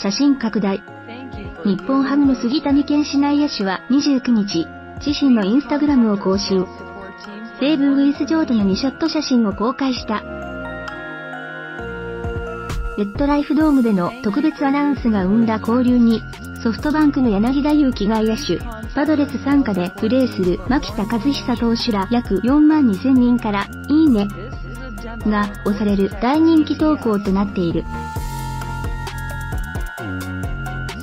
写真拡大。日本ハムの杉谷健士内野手は29日、自身のインスタグラムを更新。西武ウイス上との2ショット写真を公開した。レッドライフドームでの特別アナウンスが生んだ交流に、ソフトバンクの柳田悠岐外野手、パドレス参加でプレーする牧田和久投手ら約4万2000人から、いいね、が押される大人気投稿となっている。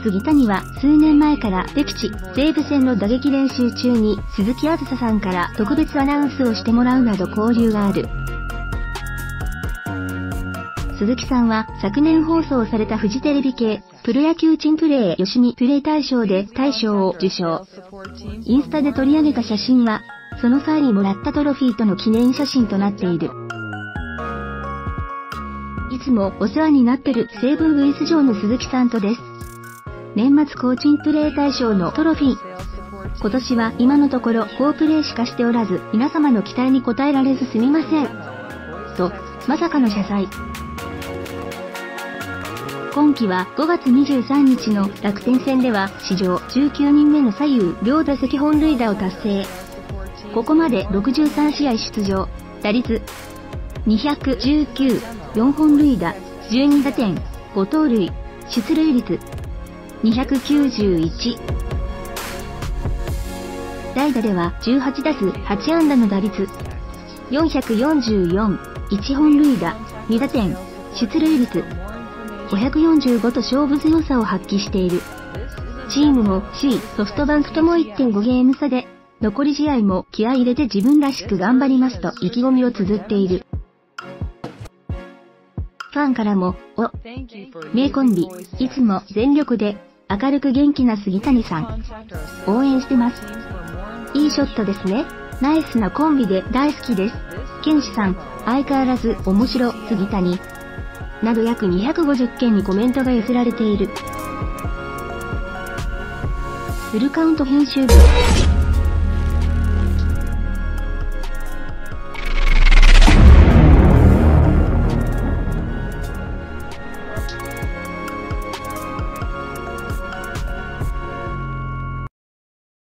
杉谷は数年前から敵地、西武戦の打撃練習中に鈴木あずささんから特別アナウンスをしてもらうなど交流がある。鈴木さんは昨年放送されたフジテレビ系プロ野球チンプレー吉見プレイ大賞で大賞を受賞。インスタで取り上げた写真は、その際にもらったトロフィーとの記念写真となっている。いつもお世話になってる西武ウイス城の鈴木さんとです。年末コーチンプレー大賞のトロフィー。今年は今のところ好プレーしかしておらず、皆様の期待に応えられずすみません。と、まさかの謝罪。今季は5月23日の楽天戦では史上19人目の左右両打席本塁打を達成。ここまで63試合出場。打率219、4本塁打、12打点、5盗塁、出塁率291。代打では18打数8安打の打率444、1本塁打、2打点、出塁率545と勝負強さを発揮している。チームも首位ソフトバンクとも1.5ゲーム差で、残り試合も気合入れて自分らしく頑張りますと意気込みを綴っている。ファンからも、お、名コンビ、いつも全力で、明るく元気な杉谷さん。応援してます。いいショットですね。ナイスなコンビで大好きです。ケンシさん、相変わらず面白、杉谷。など約250件にコメントが寄せられている。フルカウント編集部。